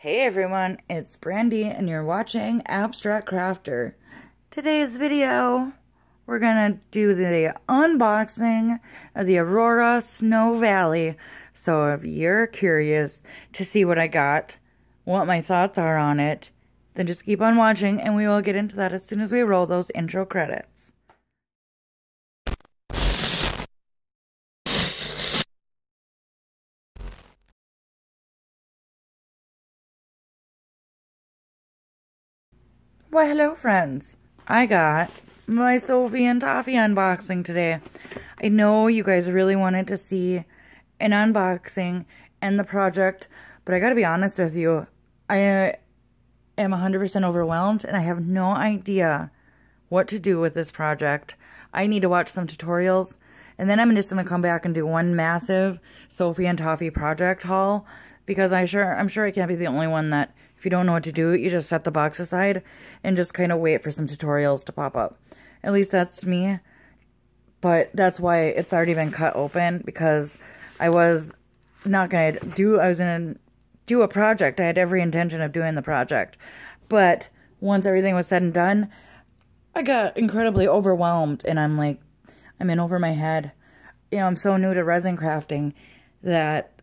Hey everyone, it's Brandy and you're watching Abstract Crafter. Today's video, we're gonna do the unboxing of the Aurora Snow Valley. So if you're curious to see what I got, what my thoughts are on it, then just keep on watching and we will get into that as soon as we roll those intro credits. Why, hello, friends. I got my Sophie and Toffee unboxing today. I know you guys really wanted to see an unboxing and the project, but I gotta be honest with you. I uh, am 100% overwhelmed and I have no idea what to do with this project. I need to watch some tutorials and then I'm just gonna come back and do one massive Sophie and Toffee project haul because I sure I'm sure I can't be the only one that if you don't know what to do, you just set the box aside and just kind of wait for some tutorials to pop up. At least that's me. But that's why it's already been cut open because I was not going to do, I was going to do a project. I had every intention of doing the project. But once everything was said and done, I got incredibly overwhelmed and I'm like, I'm in over my head. You know, I'm so new to resin crafting that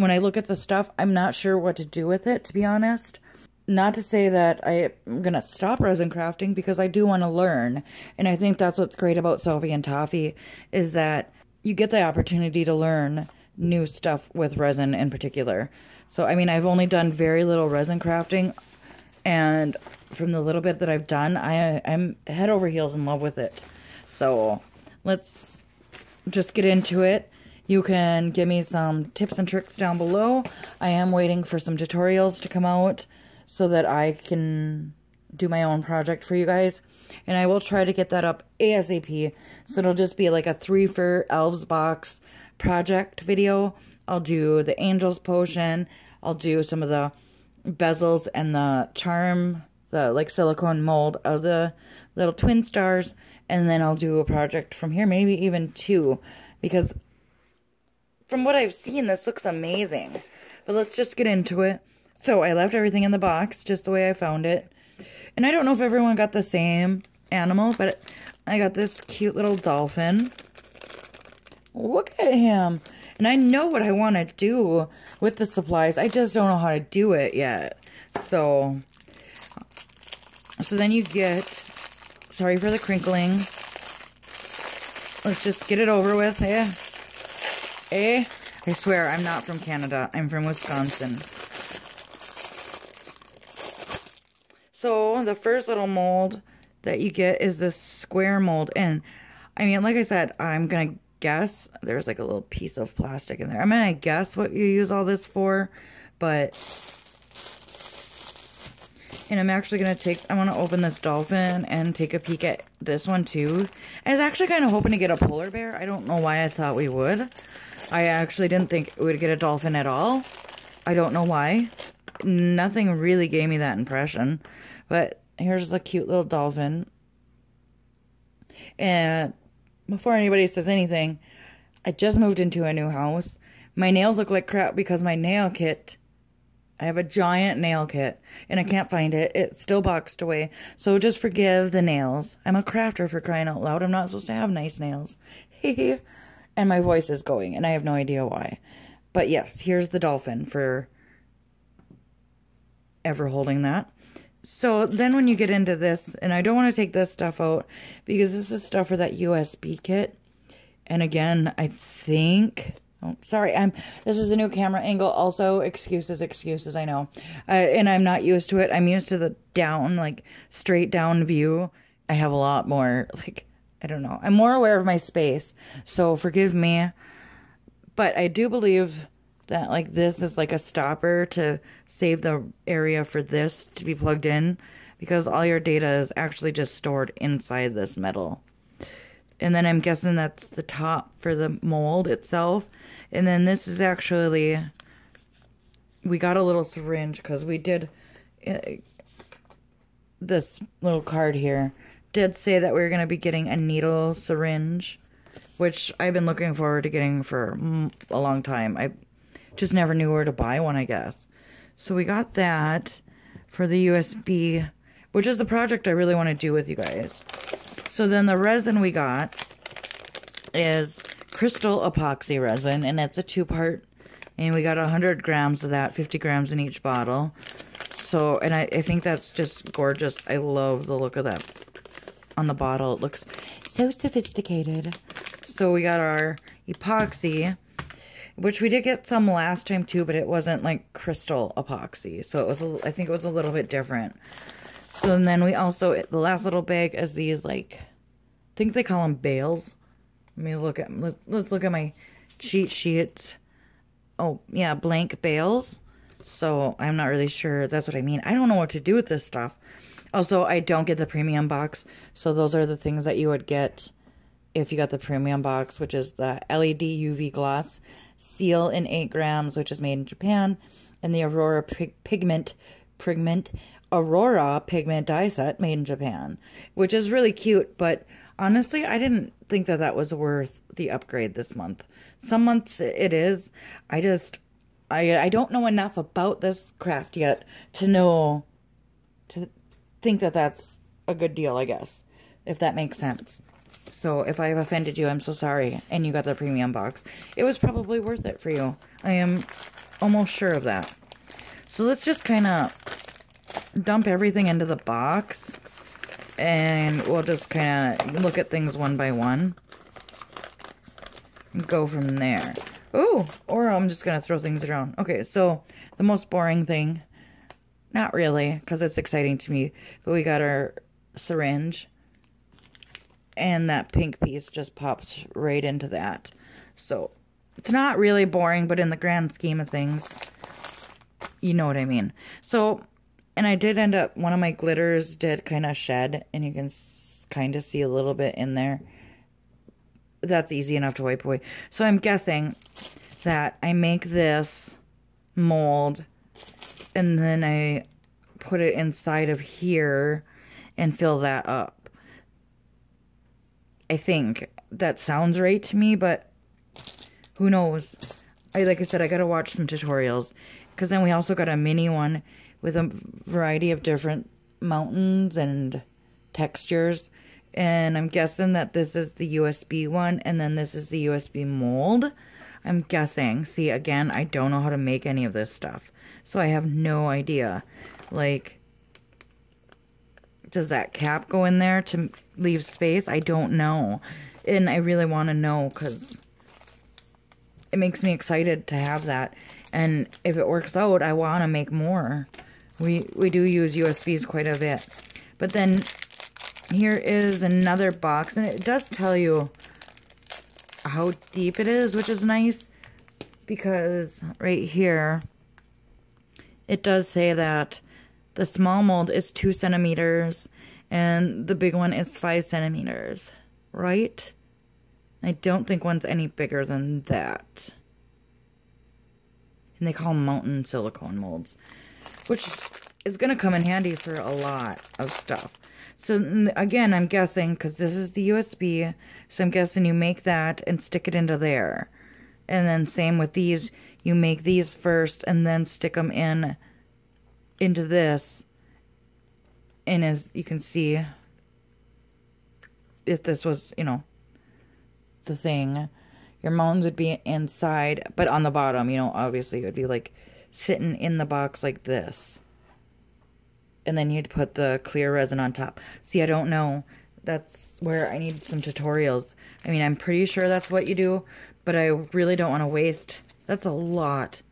when I look at the stuff, I'm not sure what to do with it, to be honest. Not to say that I'm going to stop resin crafting because I do want to learn. And I think that's what's great about Sophie and Toffee is that you get the opportunity to learn new stuff with resin in particular. So, I mean, I've only done very little resin crafting. And from the little bit that I've done, I, I'm head over heels in love with it. So, let's just get into it. You can give me some tips and tricks down below. I am waiting for some tutorials to come out so that I can do my own project for you guys. And I will try to get that up ASAP. So it'll just be like a three for elves box project video. I'll do the angels potion. I'll do some of the bezels and the charm, the like silicone mold of the little twin stars. And then I'll do a project from here, maybe even two. Because from what I've seen, this looks amazing. But let's just get into it. So I left everything in the box just the way I found it. And I don't know if everyone got the same animal, but I got this cute little dolphin. Look at him. And I know what I want to do with the supplies. I just don't know how to do it yet. So, so then you get, sorry for the crinkling. Let's just get it over with, yeah. Eh? I swear, I'm not from Canada. I'm from Wisconsin. So, the first little mold that you get is this square mold. And, I mean, like I said, I'm going to guess. There's like a little piece of plastic in there. I'm going to guess what you use all this for. But, and I'm actually going to take, I want to open this dolphin and take a peek at this one too. I was actually kind of hoping to get a polar bear. I don't know why I thought we would. I actually didn't think we would get a dolphin at all. I don't know why. Nothing really gave me that impression. But here's the cute little dolphin. And before anybody says anything, I just moved into a new house. My nails look like crap because my nail kit, I have a giant nail kit and I can't find it. It's still boxed away. So just forgive the nails. I'm a crafter for crying out loud. I'm not supposed to have nice nails. And my voice is going, and I have no idea why. But yes, here's the dolphin for ever holding that. So then when you get into this, and I don't want to take this stuff out because this is stuff for that USB kit. And again, I think, oh, sorry, I'm, this is a new camera angle. Also, excuses, excuses, I know. Uh, and I'm not used to it. I'm used to the down, like straight down view. I have a lot more, like, I don't know. I'm more aware of my space, so forgive me. But I do believe that like this is like a stopper to save the area for this to be plugged in because all your data is actually just stored inside this metal. And then I'm guessing that's the top for the mold itself. And then this is actually, we got a little syringe because we did uh, this little card here did say that we were going to be getting a needle syringe, which I've been looking forward to getting for a long time. I just never knew where to buy one, I guess. So we got that for the USB, which is the project I really want to do with you guys. So then the resin we got is crystal epoxy resin, and it's a two-part, and we got 100 grams of that, 50 grams in each bottle. So, and I, I think that's just gorgeous. I love the look of that on the bottle. It looks so sophisticated. So we got our epoxy, which we did get some last time too, but it wasn't like crystal epoxy. So it was, a, I think it was a little bit different. So and then we also, the last little bag is these like, think they call them bails. Let me look at, let, let's look at my cheat sheet. Oh, yeah, blank bails. So I'm not really sure. That's what I mean. I don't know what to do with this stuff. Also, I don't get the premium box. So those are the things that you would get if you got the premium box, which is the LED UV gloss, seal in 8 grams, which is made in Japan, and the Aurora pig pigment, pigment, Aurora pigment dye set made in Japan, which is really cute, but honestly, I didn't think that that was worth the upgrade this month. Some months it is. I just, I, I don't know enough about this craft yet to know, to think that that's a good deal, I guess, if that makes sense. So if I have offended you, I'm so sorry. And you got the premium box. It was probably worth it for you. I am almost sure of that. So let's just kind of dump everything into the box. And we'll just kind of look at things one by one. And go from there. Ooh, or I'm just going to throw things around. Okay, so the most boring thing. Not really, because it's exciting to me. But we got our syringe and that pink piece just pops right into that. So it's not really boring, but in the grand scheme of things, you know what I mean. So, and I did end up, one of my glitters did kind of shed, and you can kind of see a little bit in there. That's easy enough to wipe away. So I'm guessing that I make this mold, and then I put it inside of here and fill that up. I think that sounds right to me, but who knows? I like I said, I gotta watch some tutorials because then we also got a mini one with a variety of different mountains and textures. And I'm guessing that this is the USB one, and then this is the USB mold. I'm guessing. See, again, I don't know how to make any of this stuff. So I have no idea. Like, does that cap go in there to leave space? I don't know. And I really want to know because it makes me excited to have that. And if it works out, I want to make more. We, we do use USBs quite a bit. But then here is another box. And it does tell you how deep it is, which is nice. Because right here, it does say that the small mold is 2 centimeters and the big one is 5 centimeters, right? I don't think one's any bigger than that. And they call them mountain silicone molds, which is going to come in handy for a lot of stuff. So again, I'm guessing, because this is the USB, so I'm guessing you make that and stick it into there. And then same with these, you make these first and then stick them in into this and as you can see if this was you know the thing. Your mountains would be inside but on the bottom you know obviously it would be like sitting in the box like this. And then you'd put the clear resin on top. See i don't know. That's where i need some tutorials. I mean i'm pretty sure that's what you do but i really don't want to waste. That's a lot.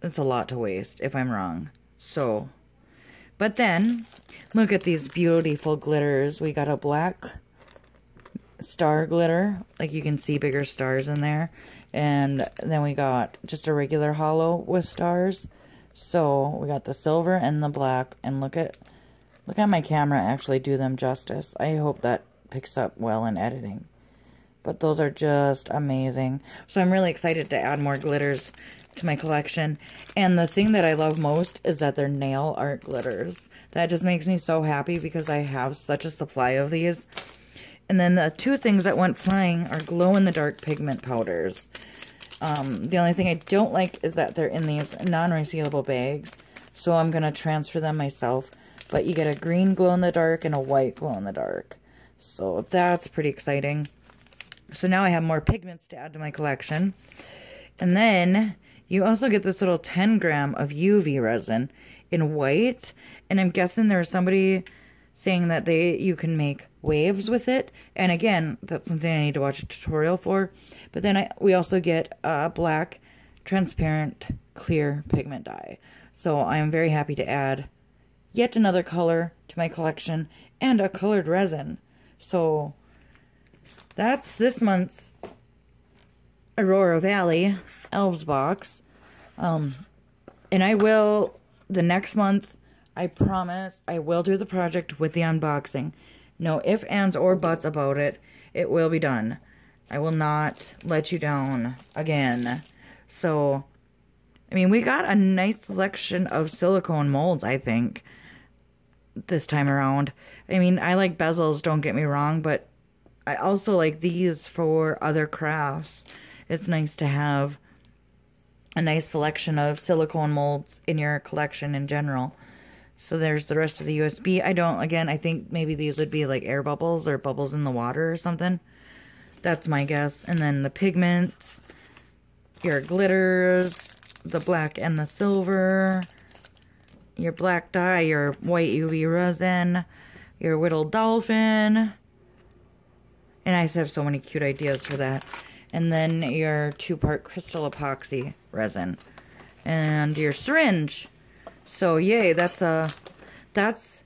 That's a lot to waste if I'm wrong. So, but then, look at these beautiful glitters. We got a black star glitter. Like you can see bigger stars in there. And then we got just a regular hollow with stars. So we got the silver and the black. And look at look at my camera actually do them justice. I hope that picks up well in editing. But those are just amazing. So I'm really excited to add more glitters to my collection. And the thing that I love most is that they're nail art glitters. That just makes me so happy because I have such a supply of these. And then the two things that went flying are glow-in-the-dark pigment powders. Um, the only thing I don't like is that they're in these non-resealable bags. So I'm going to transfer them myself. But you get a green glow-in-the-dark and a white glow-in-the-dark. So that's pretty exciting. So now I have more pigments to add to my collection. And then you also get this little 10 gram of UV resin in white. And I'm guessing there's somebody saying that they you can make waves with it. And again, that's something I need to watch a tutorial for. But then I, we also get a black, transparent, clear pigment dye. So I'm very happy to add yet another color to my collection and a colored resin. So that's this month's Aurora Valley Elves box. Um, and I will, the next month, I promise, I will do the project with the unboxing. No ifs, ands, or buts about it. It will be done. I will not let you down again. So, I mean, we got a nice selection of silicone molds, I think, this time around. I mean, I like bezels, don't get me wrong, but I also like these for other crafts. It's nice to have a nice selection of silicone molds in your collection in general. So there's the rest of the USB. I don't, again, I think maybe these would be like air bubbles or bubbles in the water or something. That's my guess. And then the pigments, your glitters, the black and the silver, your black dye, your white UV resin, your whittled dolphin. And I just have so many cute ideas for that. And then your two-part crystal epoxy resin. And your syringe. So yay, that's uh, that's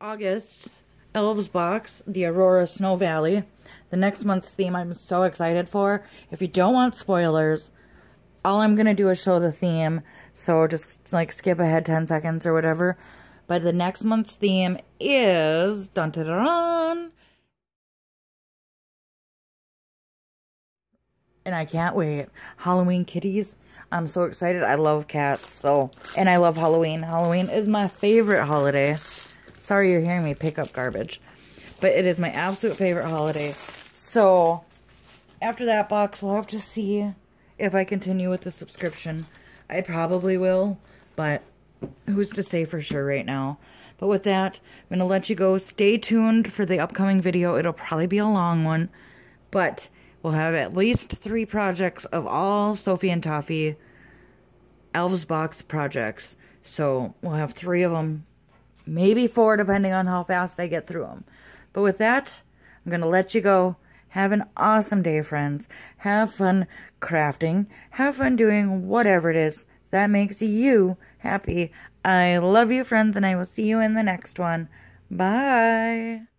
August's Elves box, the Aurora Snow Valley. The next month's theme I'm so excited for. If you don't want spoilers, all I'm gonna do is show the theme. So just like skip ahead 10 seconds or whatever. But the next month's theme is dun dun dun. And I can't wait. Halloween kitties. I'm so excited. I love cats. So, and I love Halloween. Halloween is my favorite holiday. Sorry you're hearing me pick up garbage. But it is my absolute favorite holiday. So, after that box, we'll have to see if I continue with the subscription. I probably will, but who's to say for sure right now. But with that, I'm going to let you go. Stay tuned for the upcoming video. It'll probably be a long one, but We'll have at least three projects of all Sophie and Toffee Elves Box projects. So we'll have three of them, maybe four, depending on how fast I get through them. But with that, I'm going to let you go. Have an awesome day, friends. Have fun crafting. Have fun doing whatever it is that makes you happy. I love you, friends, and I will see you in the next one. Bye.